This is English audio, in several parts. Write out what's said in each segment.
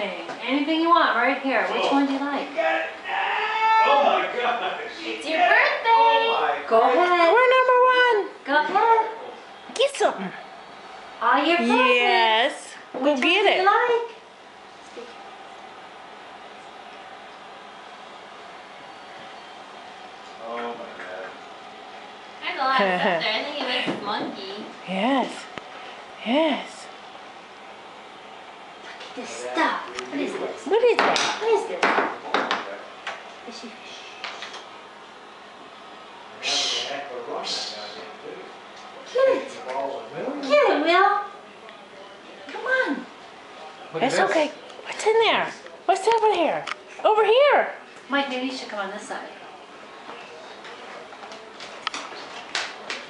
anything. Anything you want, right here. Which Oh. one do you like? Oh my gosh. It's your birthday. Oh Go ahead. We're number one. Go ahead. Get something. All your presents. Yes. Go Which one get do it. you like? Oh my god. There's a lot of stuff there. I think it makes monkey. Yes. Yes. This stuff. What is this? What is that? What is this? Fishy fish. Get it. Get it, Will. Come on. That's okay. What's in there? What's over here? Over here. Mike, maybe you should come on this side.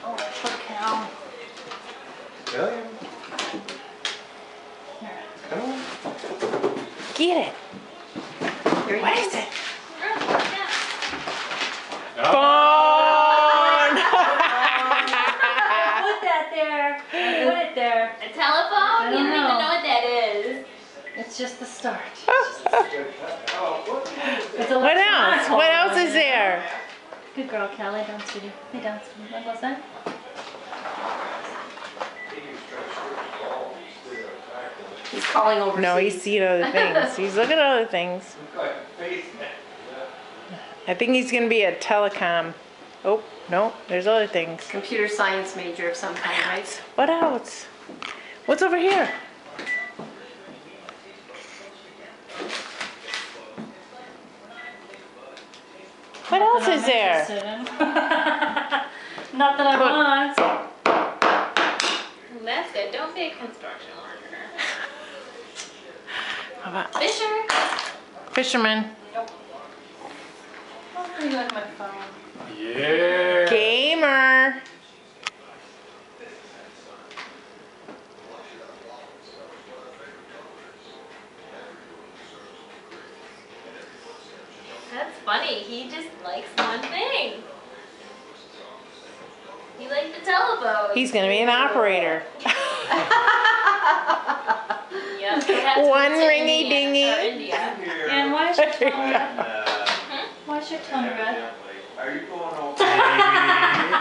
Oh, poor cow. William? Come on. Get it. Here What it? Oh. Phone. Put that there. Put it there. A telephone? You don't don't even know. know what that is. It's just the start. Oh, what? It's a what else? What else is there? Good girl, Cal. Lay down, sweetie. Lay down, sweetie. What was that? He's calling overseas. No, he's seeing other things. He's looking at other things. I think he's gonna be a telecom. Oh, no, there's other things. Computer science major of some kind, right? What else? What's over here? What else is I'm there? Not that I want. That's it. Don't be a construction worker. How about Fisher. fisherman? Let me look at my phone. Yeah. Gamer. That's funny. He just likes one thing. He likes the telephone. He's gonna be an operator. Yep. he has to One ringy India- dingy. India. And why is your There you tongue red? Uh, Why is your tongue red? Are you going home?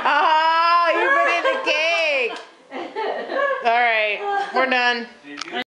Oh, you put in the cake. All right, we're done. Did you